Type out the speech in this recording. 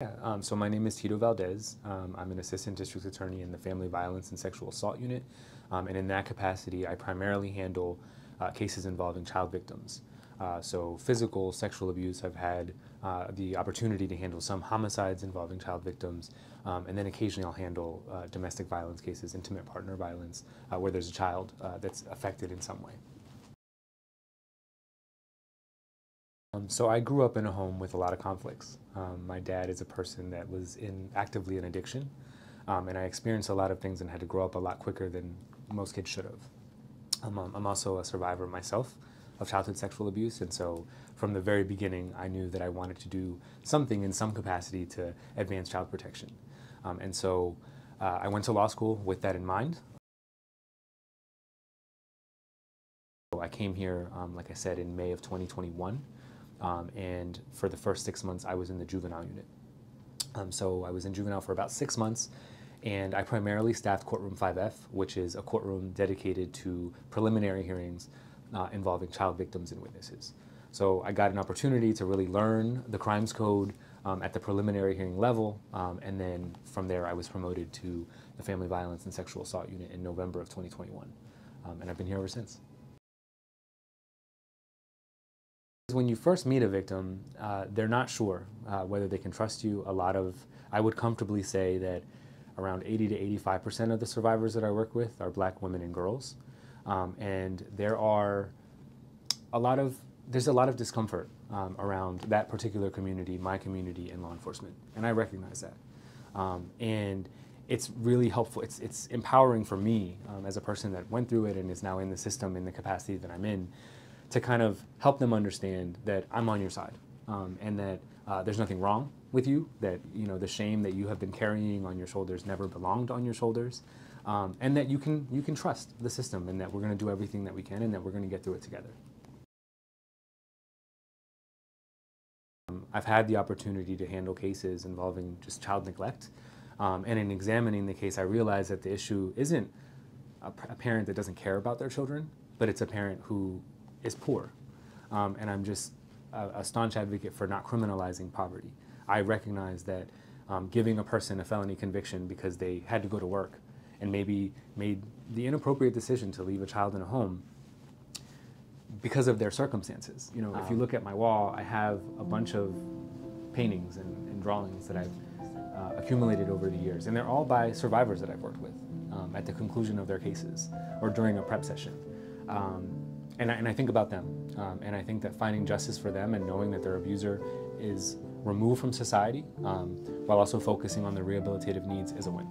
Yeah, um, so my name is Tito Valdes. Um, I'm an assistant district attorney in the Family Violence and Sexual Assault Unit. Um, and in that capacity, I primarily handle uh, cases involving child victims. Uh, so physical, sexual abuse, I've had uh, the opportunity to handle some homicides involving child victims. Um, and then occasionally I'll handle uh, domestic violence cases, intimate partner violence, uh, where there's a child uh, that's affected in some way. Um, so I grew up in a home with a lot of conflicts. Um, my dad is a person that was in actively in addiction, um, and I experienced a lot of things and had to grow up a lot quicker than most kids should have. Um, um, I'm also a survivor myself of childhood sexual abuse, and so from the very beginning, I knew that I wanted to do something in some capacity to advance child protection. Um, and so uh, I went to law school with that in mind. I came here, like I said, in May of 2021. Um, and for the first six months, I was in the juvenile unit. Um, so I was in juvenile for about six months, and I primarily staffed courtroom 5F, which is a courtroom dedicated to preliminary hearings uh, involving child victims and witnesses. So I got an opportunity to really learn the crimes code um, at the preliminary hearing level, um, and then from there I was promoted to the Family Violence and Sexual Assault Unit in November of 2021, um, and I've been here ever since. When you first meet a victim, uh, they're not sure uh, whether they can trust you. A lot of, I would comfortably say that around 80 to 85% of the survivors that I work with are black women and girls. Um, and there are a lot of, there's a lot of discomfort um, around that particular community, my community, and law enforcement. And I recognize that. Um, and it's really helpful. It's, it's empowering for me um, as a person that went through it and is now in the system in the capacity that I'm in to kind of help them understand that I'm on your side um, and that uh, there's nothing wrong with you, that you know the shame that you have been carrying on your shoulders never belonged on your shoulders, um, and that you can you can trust the system and that we're going to do everything that we can and that we're going to get through it together. Um, I've had the opportunity to handle cases involving just child neglect, um, and in examining the case, I realized that the issue isn't a, a parent that doesn't care about their children, but it's a parent who is poor. Um, and I'm just a, a, staunch advocate for not criminalizing poverty. I recognize that um, giving a person a felony conviction because they had to go to work and maybe made the inappropriate decision to leave a child in a home because of their circumstances. You know, if you look at my wall, I have a bunch of paintings and, and drawings that I've uh, accumulated over the years, and they're all by survivors that I've worked with um, at the conclusion of their cases or during a prep session. Um, and I, and I think about them. Um, and I think that finding justice for them and knowing that their abuser is removed from society um, while also focusing on their rehabilitative needs is a win.